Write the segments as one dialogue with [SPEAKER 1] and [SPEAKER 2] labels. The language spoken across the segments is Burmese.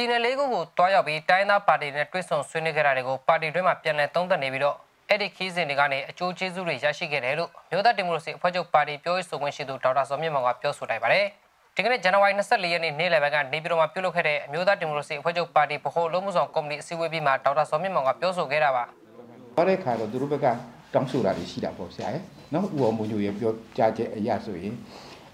[SPEAKER 1] ပြည်နယ်လေးခုကိုတွားရောက်ပြီးတိုင်းသားပါတီနဲ့တွဲဆုံဆွေးနွေးခဲ့တာတွေကိုပါတီတွင်းမှာပြန်လည်သုံးသပ်နေပြီးတော့အဲ့ဒီခီးစဉ်တွေကနေအကျိုးကျေးဇူးတွေရရှိခဲ့တယ်လို့မြို့သားဒီမိုကရေစီအဖွဲ့ချုပ်ပါတီပြောရေးဆိုခွင့်ရှိသူဒေါက်တာစောမြင့်မောင်ကပြောဆိုလိုက်ပါတယ်။ဒီကနေ့ဇန်နဝါရီ24ရက်နေ့နေ့လယ်ပိုင်းကနေပြည်တော်မှာပြုလုပ်ခဲ့တဲ့အမျိုးသားဒီမိုကရေစီအဖွဲ့ချုပ်ပါတီဗဟိုလုံးမှုဆောင်ကော်မတီအစည်းအဝေးပြီးမှာဒေါက်တာစောမြင့်မောင်ကပြောဆိုခဲ့တာပါ။
[SPEAKER 2] ဟောတဲ့ခါတော့သူတို့ဘက်ကတောင်းဆိုတာတွေရှိတာပေါ့ဆရာရဲ့နော်ဥအောင်မွန်ညိုရဲ့ပြောကြားချက်အရာဆိုရင်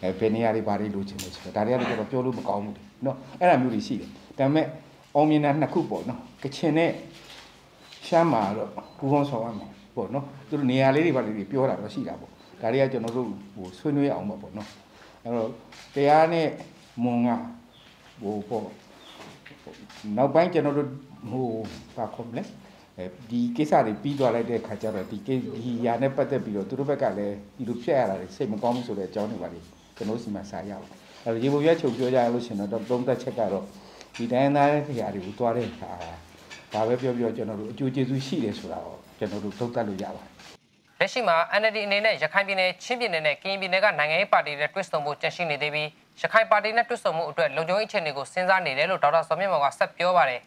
[SPEAKER 2] အဲဘယ်နေရာတွေဘာတွေလိုချင်လဲဆိုတော့ဒါတွေကလည်းကျွန်တော်ပြောလို့မကောင်းဘူးလေနော်အဲ့ဒါမျိုးတွေရှိတယ် ဒါပေမဲ့အောင်မြင်တာနှစ်ခုပေါ့နော်ကချင်နဲ့ရှမ်းမှာတော့ပူပေါင်းဆောင်ရမယ်ပေါ့နော်သူတို့နေရာလေးတွေဘာတွေပြောတာတော့ရှိတာပေါ့ဒါတွေကကျွန်တော်တို့ဟိုဆွေးနွေးအောင်ပါပေါ့နော်အဲ့တော့တရားနဲ့မွန်ကဟိုပေါ့နောက်ပိုင်းကျွန်တော်တို့ဟိုဘာခေါ်မလဲအဲဒီကိစ္စတွေပြီးသွားလိုက်တဲ့ခါကျတော့ဒီကိဒီຢာနဲ့ပတ်သက်ပြီးတော့သူတို့ဘက်ကလည်းဒီလိုဖြတ်ရတာတွေစိတ်မကောင်းဘူးဆိုတဲ့အကြောင်းတွေပါလေကျွန်တော်စီမှာစာရအောင်အဲတော့ရေပေါ်ရချုပ်ပြောကြရလို့ရှင်တော့သုံးသက်ချက်ကတော့ ဒီတိုင်းသားတဲ့ခါတွေကိုတွားတဲ့ခါဒါပဲပြောပြောကျွန်တော်တို့အကျိုးကျေးဇူးရှိတယ်ဆိုတာတော့ကျွန်တော်တို့သုံးသပ်လို့ရပါတယ်
[SPEAKER 1] လက်ရှိမှာ NLD အနေနဲ့ရခိုင်ပြည်နယ်ချင်းပြည်နယ်နဲ့ကရင်ပြည်နယ်ကနိုင်ငံရေးပါတီတွေတွဲဆုံမှုကြန့်ရှိနေသေးပြီးရခိုင်ပါတီနဲ့တွဲဆုံမှုအတွက်လုံခြုံရေးအခြေအနေကိုစဉ်းစားနေတယ်လို့ဒေါက်တာစောမြင့်မောင်ကဆက်ပြောပါတယ်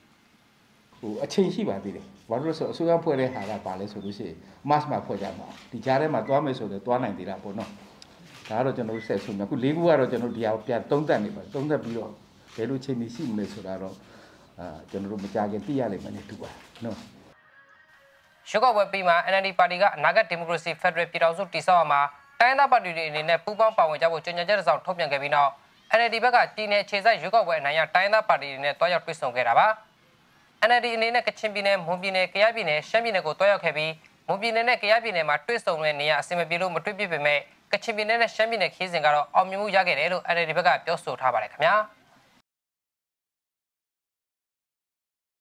[SPEAKER 2] ဟိုအချိန်ရှိပါသေးတယ်ဘာလို့လဲဆိုတော့အစိုးရဖွဲ့တဲ့ဟာကပါလဲဆိုလို့ရှိရင် mass မှာဖွဲ့ကြမှာဒီကြားထဲမှာသွားမယ်ဆိုတော့သွားနိုင်သေးတာပေါ့နော်ဒါကတော့ကျွန်တော်တို့ဆက်ဆုံးမြအခု၄ခုကတော့ကျွန်တော်ဒီဟာကိုပြန်သုံးသပ်နေပါသုံးသပ်ပြီးတော့ဘ ယ်လိုချိန်နေရှိမလဲဆိုတာတော့အာကျွန်တော်တို့မကြခင်သိရလိမ့်မယ်နဲ့တူပါနော်
[SPEAKER 1] ရွေးကောက်ပွဲပြီးမှာ NLD ပါတီကအနာဂတ်ဒီမိုကရေစီဖက်ဒရယ်ပြည်ထောင်စုတည်ဆောက်အောင်မှာတိုင်းဒေသပါတီတွေအနေနဲ့ပူးပေါင်းပါဝင်ကြဖို့ကြေညာချက်တစ်စောင်ထုတ်ပြန်ခဲ့ပြီးနောက် NLD ဘက်ကပြည်နယ်ခြေစိုက်ရွေးကောက်ပွဲအနိုင်ရတိုင်းဒေသပါတီတွေနဲ့တွားရောက်တွေ့ဆုံခဲ့တာပါ NLD အနေနဲ့ကချင်ပြည်နယ်မွန်ပြည်နယ်ကယားပြည်နယ်ရှမ်းပြည်နယ်ကိုတွားရောက်ခဲ့ပြီးမွန်ပြည်နယ်နဲ့ကယားပြည်နယ်မှာတွေ့ဆုံတဲ့နေရာအဆင်မပြေလို့မတွေ့ပြပေမဲ့ကချင်ပြည်နယ်နဲ့ရှမ်းပြည်နယ်ခီးစဉ်ကတော့အောင်မြင်မှုရခဲ့တယ်လို့ NLD ဘက်ကပြောဆိုထားပါတယ်ခင်ဗျာ။